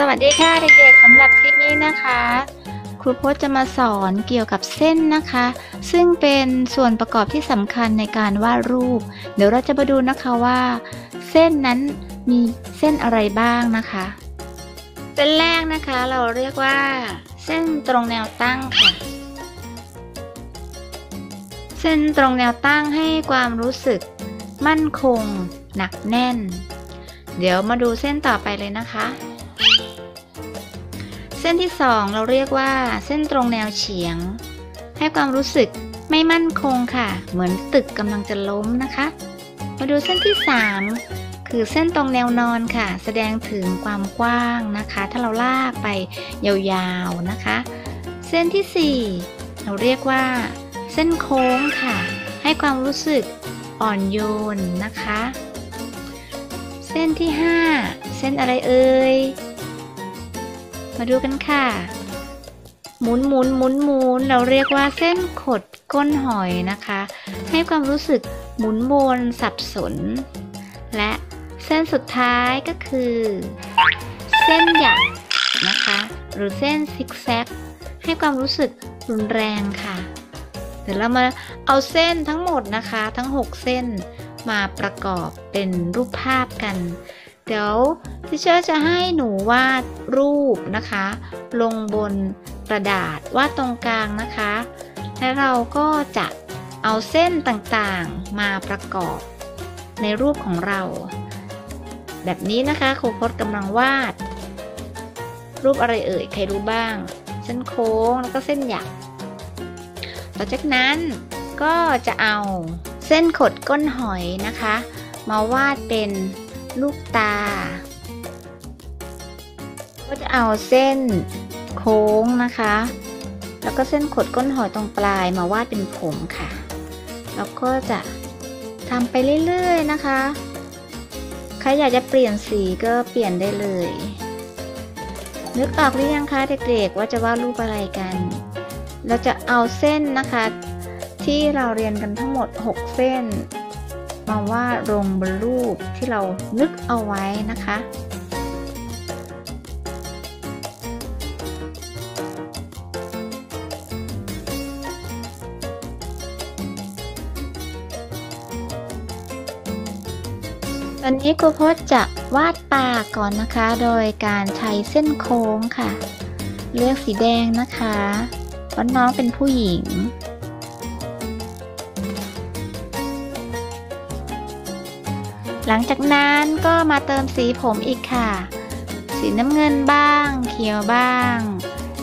สวัสดีค่ะเด็กๆสำหรับคลิปนี้นะคะ ครูพจน์จะมาสอนเกี่ยวกับเส้นนะคะ ซึ่งเป็นส่วนประกอบที่สำคัญในการวาดรูป เดี๋ยวเราจะมาดูนะคะว่า เส้นนั้นมีเส้นอะไรบ้างนะคะ เส้นแรกนะคะเราเรียกว่า เส้นตรงแนวตั้งค่ะ เส้นตรงแนวตั้งให้ความรู้สึก มั่นคง หนักแน่น เดี๋ยวมาดูเส้นต่อไปเลยนะคะ เส้นที่ 2 เราเรียกว่า เส้นตรงแนวเฉียง ให้ความรู้สึกไม่มั่นคงค่ะ เหมือนตึกกำลังจะล้มนะคะ มาดูเส้นที่ 3 คือเส้นตรงแนวนอนค่ะ แสดงถึงความกว้างนะคะ ถ้าเราลากไปยาวๆนะคะ เส้นที่ 4 เราเรียกว่า เส้นโค้งค่ะ ให้ความรู้สึกอ่อนโยนนะคะ เส้นที่ 5 เส้นอะไรเอ่ย มาดูกันค่ะ หมุนหมุนหมุนหมุนเราเรียกว่าเส้นขดก้นหอยนะคะ ให้ความรู้สึกหมุนวนสับสน และเส้นสุดท้ายก็คือ เส้นหยักนะคะ หรือเส้นซิกแซกให้ความรู้สึกรุนแรงค่ะ เดี๋ยวเรามาเอาเส้นทั้งหมดนะคะ ทั้ง 6 เส้นมาประกอบเป็นรูปภาพกัน เดี๋ยวทิเชอร์จะให้หนูวาดรูปนะคะ ลงบนกระดาษวาดตรงกลางนะคะ และเราก็จะเอาเส้นต่างๆมาประกอบในรูปของเรา แบบนี้นะคะครูพจน์กำลังวาด รูปอะไรเอ่ยใครรู้บ้าง เส้นโค้งแล้วก็เส้นหยักต่อจากนั้นก็จะเอาเส้นขดก้นหอยนะคะ มาวาดเป็น ลูกตา ก็จะเอาเส้นโค้งนะคะ แล้วก็เส้นขดก้นหอยตรงปลายมาวาดเป็นผมค่ะ แล้วก็จะทำไปเรื่อยๆนะคะ ใครอยากจะเปลี่ยนสีก็เปลี่ยนได้เลย นึกออกหรือยังคะเด็กๆว่าจะวาดรูปอะไรกัน เราจะเอาเส้นนะคะ ที่เราเรียนกันทั้งหมด 6 เส้น มาวาดลงบนรูปที่เรานึกเอาไว้นะคะตอนนี้ครูพจน์จะวาดปากก่อนนะคะ โดยการใช้เส้นโค้งค่ะ เลือกสีแดงนะคะเพราะน้องเป็นผู้หญิง หลังจากนั้นก็มาเติมสีผมอีกค่ะ สีน้ำเงินบ้าง เขียวบ้าง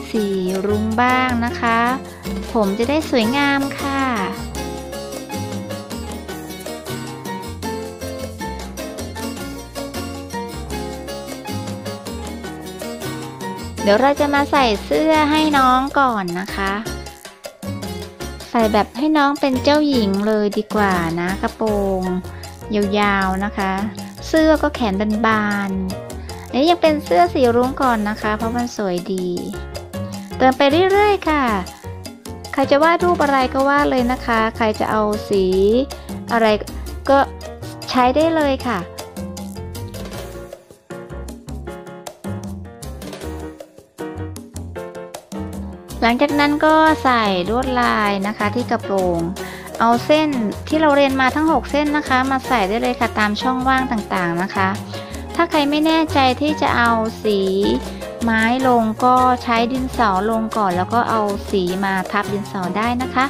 สีรุ้งบ้างนะคะ ผมจะได้สวยงามค่ะเดี๋ยวเราจะมาใส่เสื้อให้น้องก่อนนะคะ ใส่แบบให้น้องเป็นเจ้าหญิงเลยดีกว่านะกระโปรง ยาวๆนะคะ เสื้อก็แขนบานๆนี่ยังเป็นเสื้อสีรุ้งก่อนนะคะ เพราะมันสวยดี เติมไปเรื่อยๆค่ะ ใครจะวาดรูปอะไรก็วาดเลยนะคะ ใครจะเอาสีอะไรก็ใช้ได้เลยค่ะหลังจากนั้นก็ใส่ลวดลายนะคะที่กระโปรง เอาเส้นที่เราเรียนมาทั้ง 6 เส้นนะคะ มาใส่ได้เลยค่ะตามช่องว่างต่างๆนะคะ ถ้าใครไม่แน่ใจที่จะเอาสีไม้ลงก็ใช้ดินสอลงก่อน แล้วก็เอาสีมาทับดินสอได้นะคะ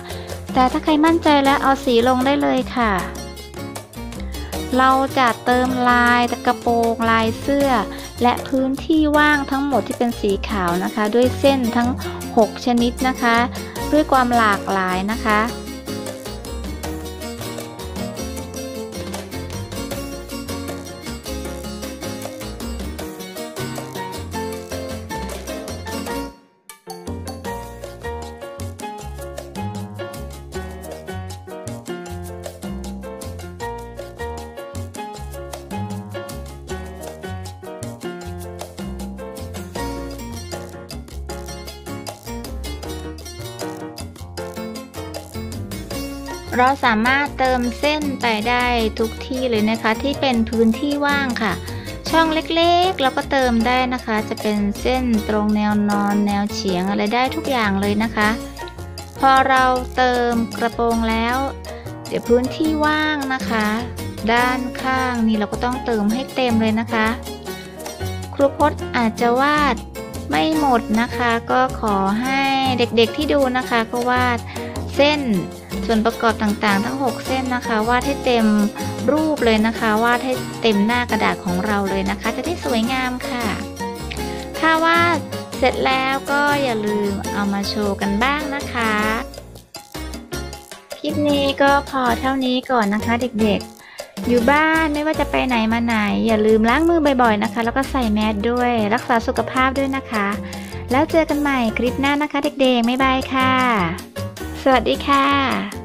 แต่ถ้าใครมั่นใจแล้วเอาสีลงได้เลยค่ะ เราจะเติมลายกระโปรงลายเสื้อ และพื้นที่ว่างทั้งหมดที่เป็นสีขาวนะคะ ด้วยเส้นทั้ง 6 ชนิดนะคะ ด้วยความหลากหลายนะคะ เราสามารถเติมเส้นไปได้ทุกที่เลยนะคะ ที่เป็นพื้นที่ว่างค่ะ ช่องเล็กๆ เราก็เติมได้นะคะ จะเป็นเส้นตรงแนวนอนแนวเฉียงอะไรได้ทุกอย่างเลยนะคะ พอเราเติมกระโปรงแล้ว เดี๋ยวพื้นที่ว่างนะคะ ด้านข้างนี่เราก็ต้องเติมให้เต็มเลยนะคะ ครูพจน์อาจจะวาดไม่หมดนะคะ ก็ขอให้เด็กๆที่ดูนะคะ ก็วาดเส้น ส่วนประกอบต่างๆ ทั้ง 6 เส้นนะคะวาดให้เต็มรูปเลยนะคะวาดให้เต็มหน้ากระดาษของเราเลยนะคะ จะได้สวยงามค่ะ ถ้าวาดเสร็จแล้วก็อย่าลืมเอามาโชว์กันบ้างนะคะ คลิปนี้ก็พอเท่านี้ก่อนนะคะเด็กๆ อยู่บ้านไม่ว่าจะไปไหนมาไหน อย่าลืมล้างมือบ่อยๆนะคะ แล้วก็ใส่แมสด้วยรักษาสุขภาพด้วยนะคะ แล้วเจอกันใหม่คลิปหน้านะคะเด็กๆบ๊ายบายค่ะ สวัสดีค่ะ